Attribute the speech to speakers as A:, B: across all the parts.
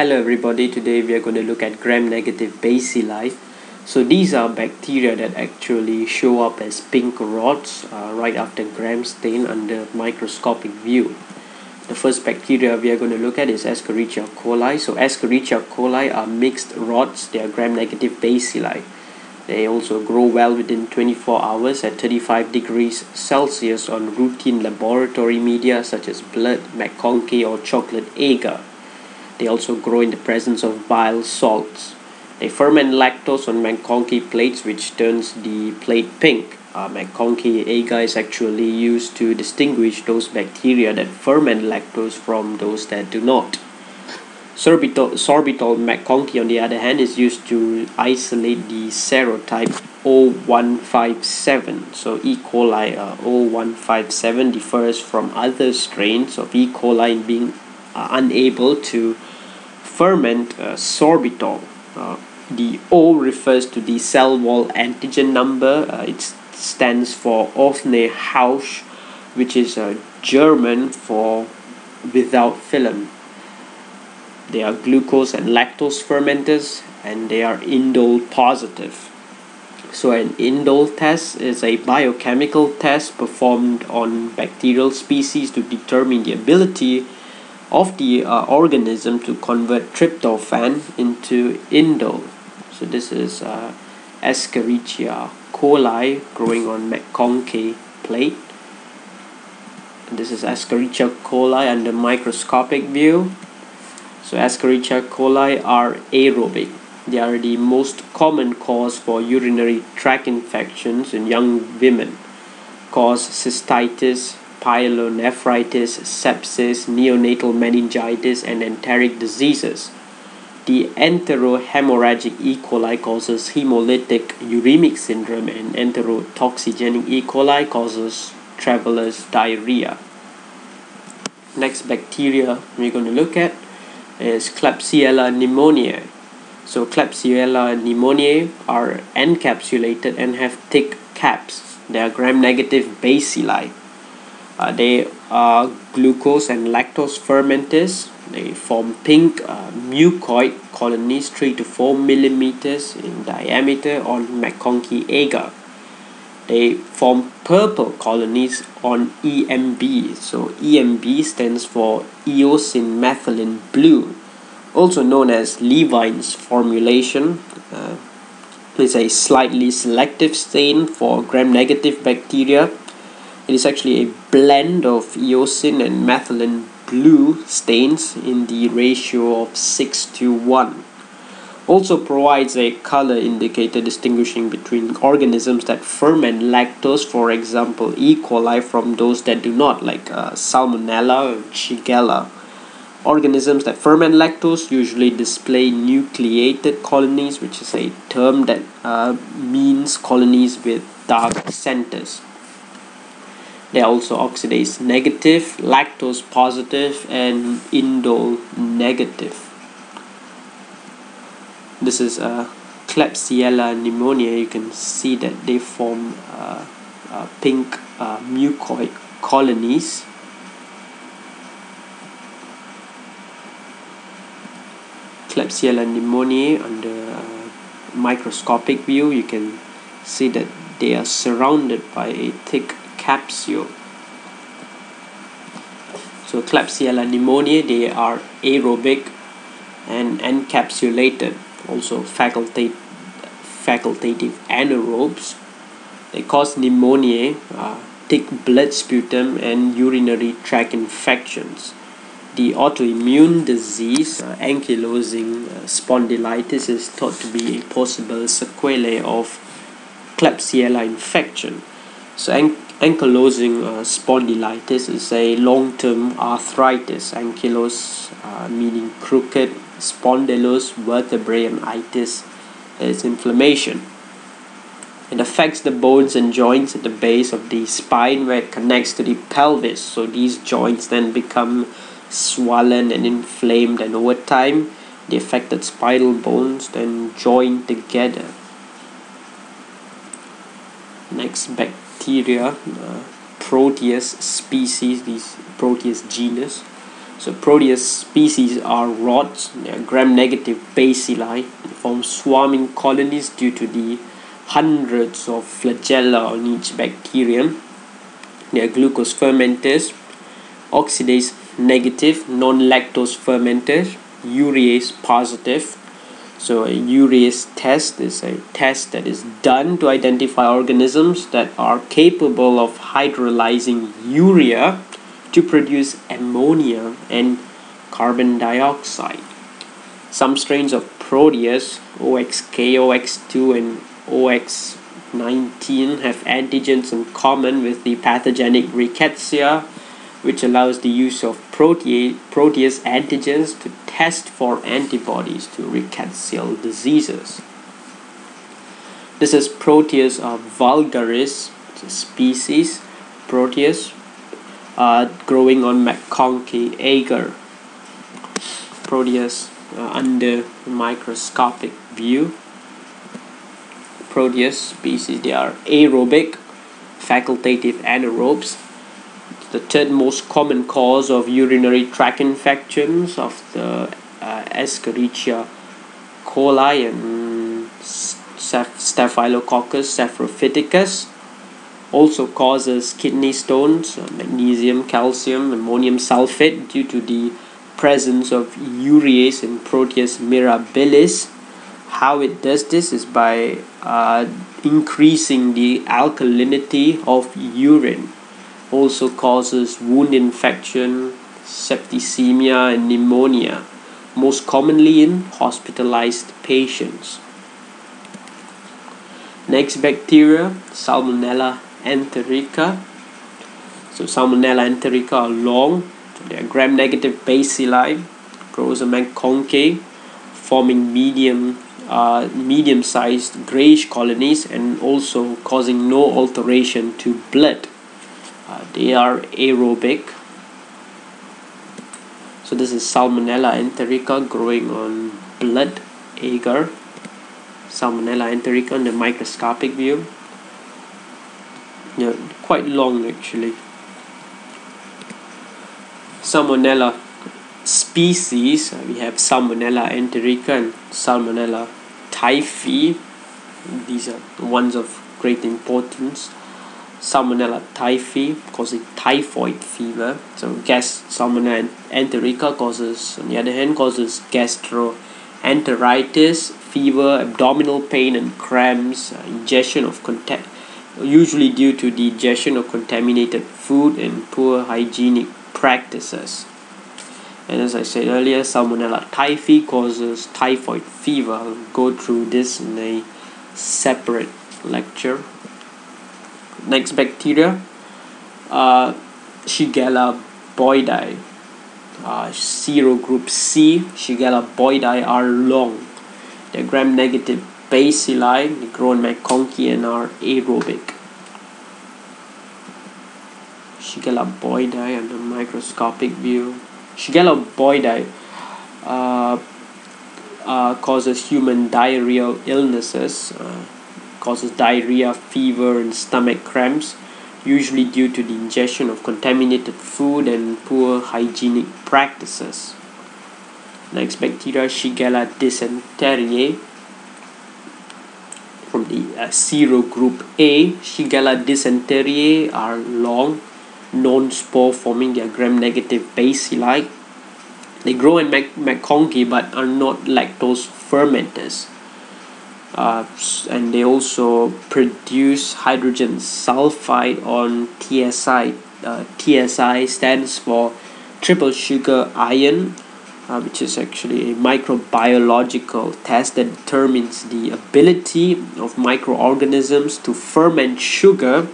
A: Hello everybody, today we are going to look at gram-negative bacilli. So these are bacteria that actually show up as pink rods uh, right after gram stain under microscopic view. The first bacteria we are going to look at is Escherichia coli. So Escherichia coli are mixed rods, they are gram-negative bacilli. They also grow well within 24 hours at 35 degrees Celsius on routine laboratory media such as blood, McConkey or chocolate agar. They also grow in the presence of bile salts. They ferment lactose on McConkey plates which turns the plate pink. Uh, McConkey agar is actually used to distinguish those bacteria that ferment lactose from those that do not. Sorbitol, sorbitol McConkey, on the other hand, is used to isolate the serotype O157. So E. coli uh, O157 differs from other strains of E. coli in being uh, unable to ferment uh, sorbitol. Uh, the O refers to the cell wall antigen number. Uh, it stands for offene Haus, which is German for without film they are glucose and lactose fermenters and they are indole positive so an indole test is a biochemical test performed on bacterial species to determine the ability of the uh, organism to convert tryptophan into indole so this is uh, Escherichia coli growing on McConkey plate this is Escherichia coli under microscopic view so Escherichia coli are aerobic. They are the most common cause for urinary tract infections in young women. Cause cystitis, pyelonephritis, sepsis, neonatal meningitis, and enteric diseases. The enterohemorrhagic E. coli causes hemolytic uremic syndrome, and enterotoxigenic E. coli causes traveler's diarrhea. Next bacteria we're going to look at is Klebsiella pneumoniae. So Klebsiella pneumoniae are encapsulated and have thick caps. They are gram-negative bacilli. Uh, they are glucose and lactose fermenters. They form pink uh, mucoid colonies 3 to 4 millimeters in diameter on McConkey agar they form purple colonies on EMB. So EMB stands for eosin methylene blue, also known as Levine's formulation. Uh, it's a slightly selective stain for gram-negative bacteria. It is actually a blend of eosin and methylene blue stains in the ratio of 6 to 1 also provides a color indicator distinguishing between organisms that ferment lactose, for example, E. coli, from those that do not, like uh, Salmonella or Shigella. Organisms that ferment lactose usually display nucleated colonies, which is a term that uh, means colonies with dark centers. They also oxidase negative, lactose positive, and indole negative this is a Klebsiella pneumoniae you can see that they form uh, uh, pink uh, mucoid colonies. Klebsiella pneumoniae under uh, microscopic view you can see that they are surrounded by a thick capsule so Klebsiella pneumoniae they are aerobic and encapsulated also facultative, facultative anaerobes. They cause pneumonia, uh, thick blood sputum, and urinary tract infections. The autoimmune disease, uh, ankylosing uh, spondylitis, is thought to be a possible sequelae of Klebsiella infection. So, ankylosing uh, spondylitis is a long-term arthritis. Ankylos uh, meaning crooked, spondylus vertebrae and itis is inflammation. It affects the bones and joints at the base of the spine where it connects to the pelvis. So these joints then become swollen and inflamed, and over time, the affected spinal bones then join together. Next, bacteria, uh, Proteus species, these Proteus genus So Proteus species are rods, gram-negative bacilli, they form swarming colonies due to the hundreds of flagella on each bacterium. They are glucose fermenters, oxidase negative, non-lactose fermenters, urease positive. So a urease test is a test that is done to identify organisms that are capable of hydrolyzing urea to produce ammonia and carbon dioxide. Some strains of Proteus, OXK, OX2, and OX19 have antigens in common with the pathogenic rickettsia, which allows the use of prote- Proteus antigens to test for antibodies to rickettsial diseases. This is Proteus vulgaris, species, Proteus uh, growing on MacConkey agar. Proteus uh, under microscopic view. Proteus species they are aerobic, facultative anaerobes. The third most common cause of urinary tract infections of the uh, Escherichia coli and Staphylococcus saprophyticus also causes kidney stones, uh, magnesium, calcium, ammonium sulfate due to the presence of urease in Proteus mirabilis. How it does this is by uh, increasing the alkalinity of urine. Also causes wound infection, septicemia, and pneumonia, most commonly in hospitalized patients. Next bacteria, Salmonella enterica. So Salmonella enterica are long, so they are gram-negative bacilli, grows a MacConkey, forming medium uh, medium-sized grayish colonies and also causing no alteration to blood. Uh, they are aerobic. So this is Salmonella enterica growing on blood agar. Salmonella enterica in the microscopic view yeah, quite long actually. Salmonella species, uh, we have Salmonella enterica and Salmonella typhi. These are ones of great importance. Salmonella typhi causing typhoid fever. So gas Salmonella enterica causes, on the other hand, causes gastroenteritis, fever, abdominal pain and cramps, uh, ingestion of contact usually due to the ingestion of contaminated food and poor hygienic practices. And as I said earlier, Salmonella typhi causes typhoid fever. I'll go through this in a separate lecture. Next bacteria, uh, Shigella boydii. Uh, serogroup C, Shigella boydii are long. They're gram-negative bacilli, they grow in MacConkey and are aerobic. Shigella boydii under microscopic view. Shigella boydii uh, uh, causes human diarrheal illnesses, uh, causes diarrhea, fever, and stomach cramps, usually due to the ingestion of contaminated food and poor hygienic practices. Next bacteria, Shigella dysenteriae. From the uh, serogroup A, Shigella dysenteriae are long, non-spore forming their gram-negative bacilli. They grow in Mac- but are not lactose fermenters. Uh, and they also produce hydrogen sulfide on TSI. Uh, TSI stands for triple sugar ion, uh, which is actually a microbiological test that determines the ability of microorganisms to ferment sugar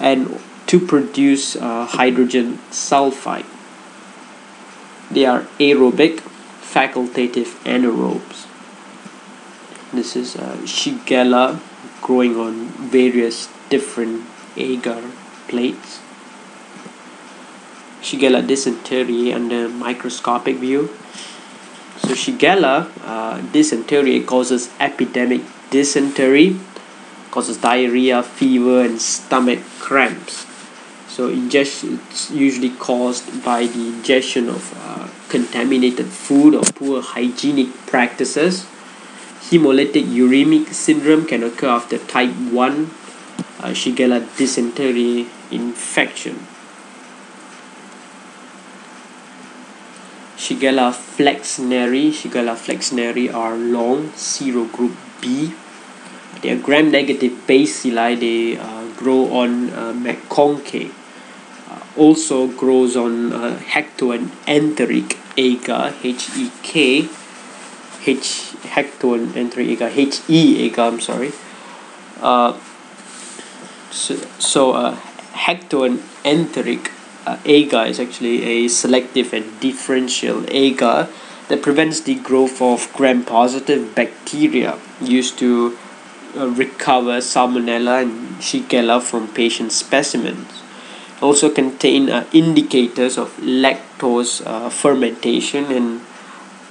A: and to produce uh, hydrogen sulfide. They are aerobic, facultative anaerobes. This is uh, Shigella growing on various different agar plates. Shigella dysentery under microscopic view. So Shigella uh, dysenteriae causes epidemic dysentery, causes diarrhea, fever, and stomach cramps. so ingestion it's usually caused by the ingestion of uh, contaminated food or poor hygienic practices hemolytic uremic syndrome can occur after type 1 uh, Shigella dysentery infection. Shigella flexneri Shigella flexneri are long serogroup B. They are gram-negative bacilli they uh, grow on uh, uh, also grows on uh, Enteric agar H-E-K H Hectoenteric agar H-E agar I'm sorry. Uh, so, so uh, Hectoenteric uh, agar is actually a selective and differential agar that prevents the growth of gram-positive bacteria used to uh, recover salmonella and shigella from patient specimens. Also contain uh, indicators of lactose uh, fermentation and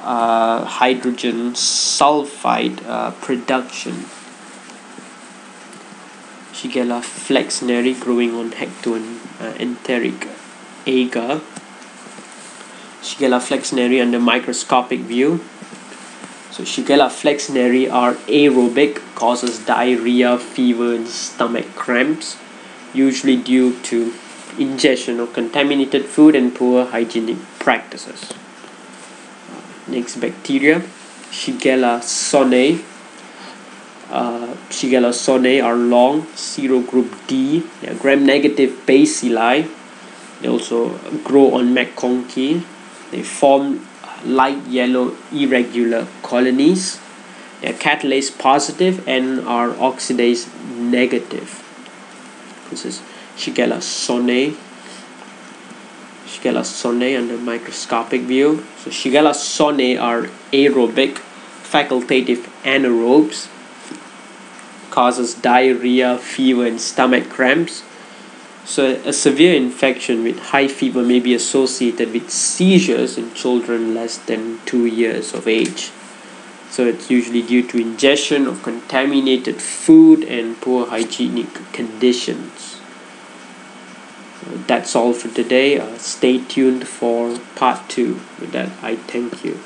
A: uh, hydrogen sulfide uh, production. Shigella flexneri growing on Hectoenteric agar. Shigella flexneri under microscopic view. So Shigella flexneri are aerobic, causes diarrhea, fever, and stomach cramps, usually due to ingestion of contaminated food and poor hygienic practices. Next bacteria, Shigella sonnei. Uh, Shigella sonnei are long, serogroup D. They are gram-negative bacilli. They also grow on McConkey. They form light yellow irregular colonies. They are catalase positive and are oxidase negative. This is Shigella sonnei. Shigella sonnei under microscopic view. So Shigella sonnei are aerobic, facultative anaerobes. Causes diarrhea, fever, and stomach cramps. So a severe infection with high fever may be associated with seizures in children less than two years of age. So it's usually due to ingestion of contaminated food and poor hygienic conditions. That's all for today. Uh, stay tuned for part two. With that, I thank you.